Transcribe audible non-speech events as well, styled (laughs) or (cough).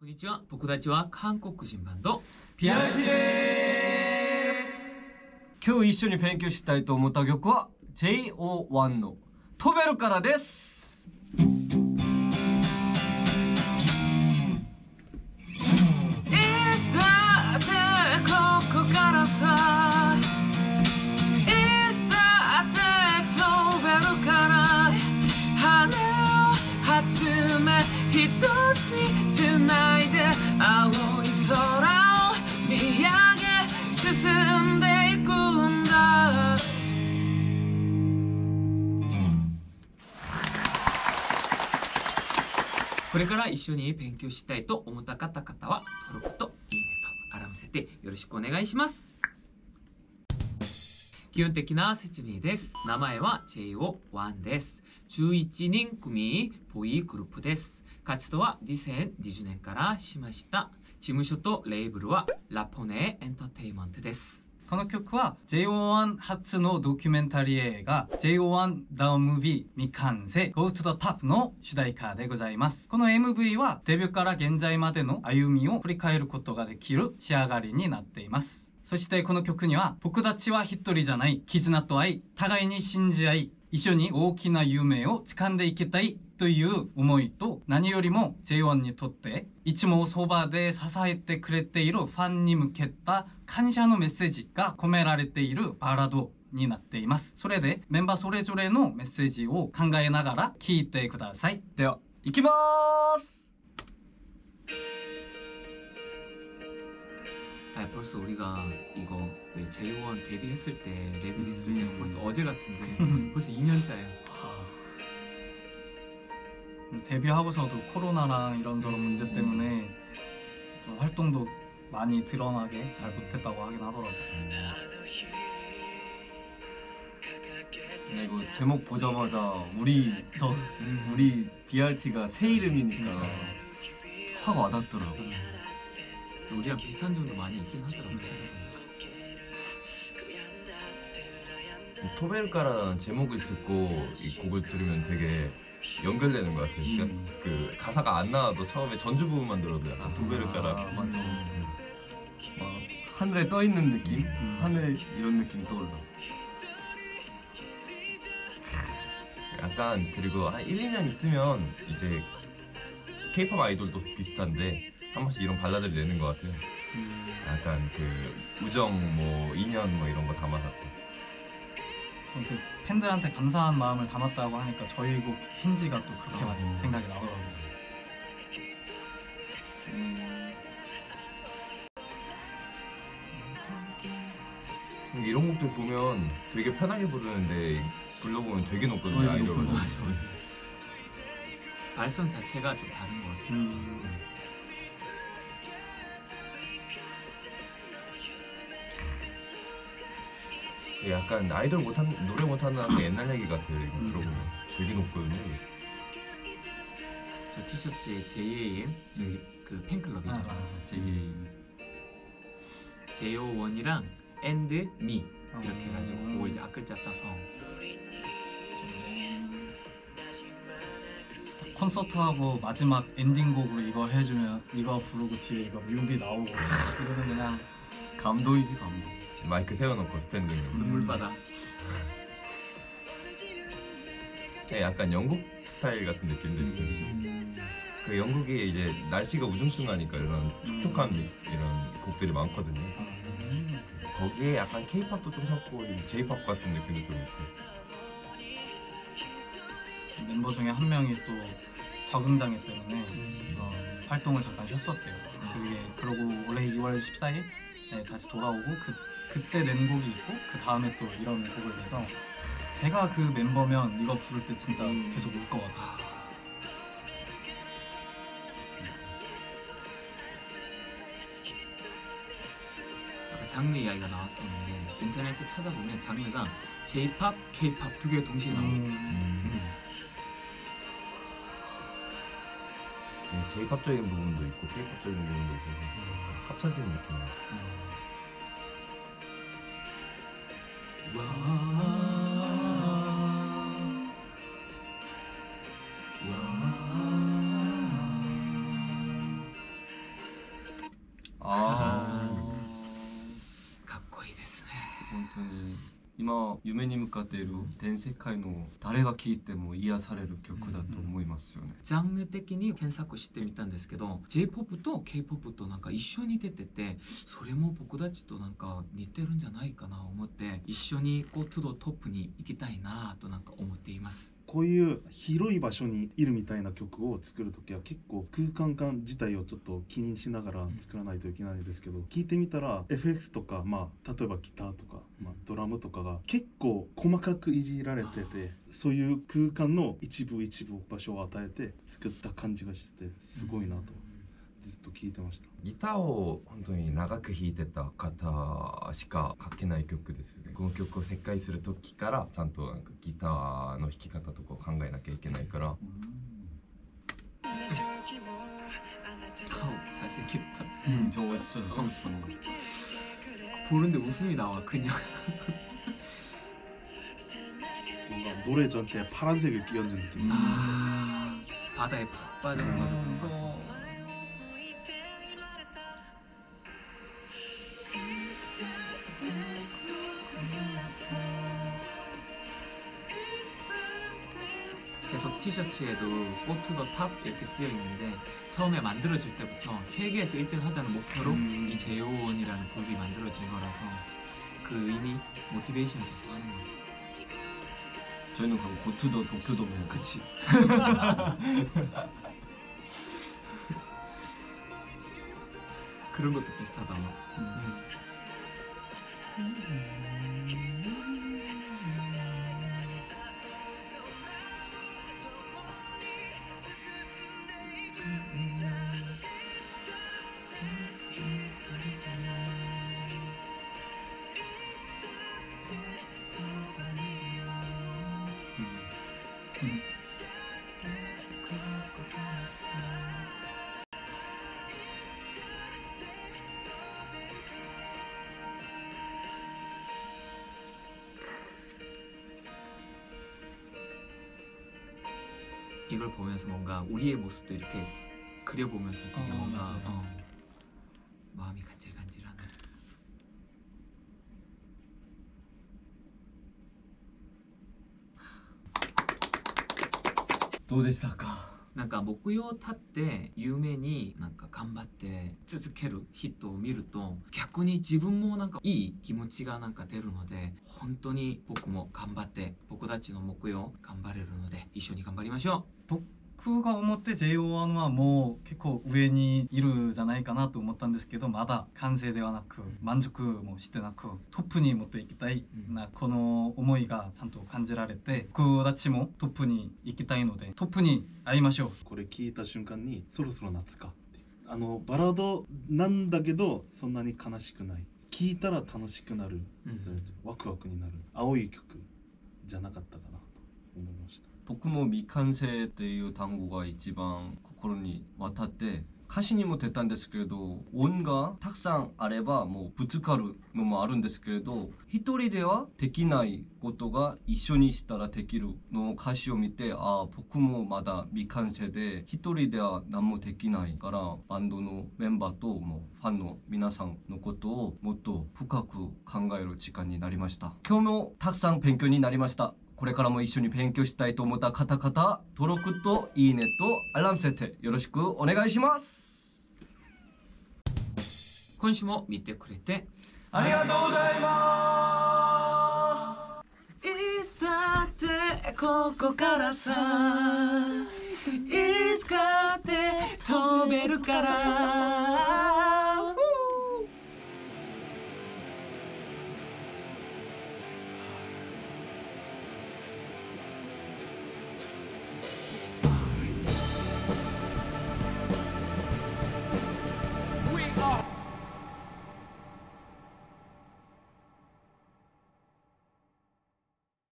こんにちは。僕たちは韓国人バンド。BRT です。今日一緒に勉強したいと思った曲は JO1 の「飛べるから」ですこれから一緒に勉強したいと思った方々は登録といいねとアラーム設定よろしくお願いします。基本的な説明です。名前は JO1 です。11人組ボーイグループです。活動は2020年からしました。事務所とレーブルはラポネエンターテイメントです。この曲は JO1 初のドキュメンタリー映画 JO1 The Movie 未完成 Go to the Top の主題歌でございます。この MV はデビューから現在までの歩みを振り返ることができる仕上がりになっています。そしてこの曲には僕たちは一人じゃない絆と愛互いに信じ合い一緒に大きな夢を掴んでいきたいという思いと何よりも J1 にとっていつもそばで支えてくれているファンに向けた感謝のメッセージが込められているバラードになっています。それでメンバーそれぞれのメッセージを考えながら聞いてください。では行きます! 아 벌써 우리가 이거 왜 JO1 데뷔했을 때 데뷔했을 때 음. 벌써 어제 같은데 (laughs) 벌써 2년짜야 데뷔하고서도 코로나랑 이런저런 문제 때문에 좀 활동도 많이 드러나게 잘 못했다고 하긴 하더라고요 네, 이거 제목 보자마자 우리 저 음. 우리 BRT가 새 이름이니까 확 와닿더라고. 우리랑 비슷한 점도 많이 있긴 하더라고 찾아보니까 토베르카라는 제목을 듣고 이 곡을 들으면 되게 연결되는 것 같아요. 그러니까 음. 그 가사가 안 나와도 처음에 전주 부분만 들어도 약간 토베르카라. 아, 맞아. 막 하늘에 떠 있는 느낌, 음. 하늘 이런 느낌 떠올라. 약간 그리고 한 1, 2년 있으면 이제 케이팝 아이돌도 비슷한데 한 번씩 이런 발라드를 내는 것 같아요. 약간 그 우정 뭐 인연 뭐 이런 거 담아서 이렇게 팬들한테 감사한 마음을 담았다고 하니까 저희 곡 힌지가 또 그렇게 많이 생각이 나더라고요 이런 곡들 보면 되게 편하게 부르는데 불러보면 되게 높거든요 어, 아이돌은. 높아요. 맞아, 맞아. 발성 자체가 좀 다른 것 같아요 음. 약간 아이돌 못한 노래 못한다는 게 옛날 얘기 같아요. 이거 들어보면. 되게 높거든요. 저 티셔츠에 JAM 저기 그 팬클럽이죠 아, 아, 제 JO1이랑 and me. 이렇게 음. 해가지고 그거 이제 앞글자 따서. 콘서트하고 마지막 엔딩곡으로 이거 해주면 이거 부르고 뒤에 이거 뮤비 나오고. 이거는 그냥 감동이지 감동. 마이크 세워놓고 스탠드. 눈물바다 네, 약간 영국 스타일 같은 느낌도 있어요. 음. 그 영국이 이제 날씨가 우중충하니까 이런 촉촉한 이런 곡들이 많거든요. 음. 거기에 약간 K-팝도 좀 섞고 J-팝 같은 느낌도 좀 있고. 멤버 중에 한 명이 또 적응장애 때문에 어, 활동을 잠깐 쉬었었대요. 그게 그러고 올해 2월 14일 네, 다시 돌아오고 그 그때 낸 곡이 있고 그 다음에 또 이런 곡을 내서 제가 그 멤버면 이거 부를 때 진짜 계속 울 것 같아요. 아까 장르 이야기가 나왔었는데 인터넷에 찾아보면 장르가 J-팝, K-팝 두개 동시에 나와요 음, 네, J-팝적인 부분도 있고 K-팝적인 부분도 있어서 합쳐진 느낌이에요. Well, 夢に向かっている全世界の誰が聴いても癒される曲だと思いますよね。ジャンル的に検索してみたんですけど J−POP と K−POP となんか一緒に出ててそれも僕たちとなんか似てるんじゃないかなと思って一緒にこうトゥドトップに行きたいなとなんか思っていますこういう広い場所にいるみたいな曲を作る時は結構空間感自体をちょっと気にしながら作らないといけないんですけど聞いてみたら FX とか、まあ、例えばギターとか、まあ、ドラムとかが結構細かくいじられててそういう空間の一部一部場所を与えて作った感じがしててすごいなとずっと聞いてました。ギターを本当に長く弾いてた方しか書けない曲ですねこの曲を切開する時からちゃんとなんかギターの弾き方とかを考えなきゃいけないから아우 잘생겼다 음, 저거 진짜 잘생겼어. 보는데 웃음이 나와 그냥 뭔가 노래 전체에 파란색을 끼얹은 느낌. 아 바다에 푹 빠져 있는 것 같아 티셔츠에도 포투더 탑 이렇게 쓰여 있는데 처음에 만들어질 때부터 세계에서 1등 하자는 목표로 이 제오원이라는 그룹이 만들어진 거라서 그 의미 모티베이션이 계속 하는 거예요. 저희는 그럼 고투도 도쿄도 뭐 그치. (laughs) 그런 것도 비슷하다. 막. 이걸 보면서 뭔가 우리의 모습도 이렇게 그려보면서 되게 어, 뭔가 맞아요. 어, 마음이 간질간질하네. どうでしたか なんか木曜立って夢になんか頑張って続ける人を見ると逆に自分もなんかいい気持ちがなんか出るので本当に僕も頑張って僕たちの目標頑張れるので一緒に頑張りましょう。僕が思って JO1 はもう結構上にいるじゃないかなと思ったんですけどまだ完成ではなく満足もしてなくトップにもっと行きたいなこの思いがちゃんと感じられて僕たちもトップに行きたいのでトップに会いましょう。これ聞いた瞬間にそろそろ夏かあのバラードなんだけどそんなに悲しくない。聞いたら楽しくなる、うん。ワクワクになる。青い曲じゃなかったかなと思いました僕も未完成っていう単語が一番心に渡って歌詞にも出たんですけれど音がたくさんあればもうぶつかるのもあるんですけれど一人ではできないことが一緒にしたらできるの歌詞を見てああ僕もまだ未完成で一人では何もできないからバンドのメンバーともうファンの皆さんのことをもっと深く考える時間になりました。今日もたくさん勉強になりました。これからも一緒に勉強したいと思った方々登録といいねとアラーム設定よろしくお願いします。う今週も見てくれてありがとうございます。いつだってここからさいつかって飛べるから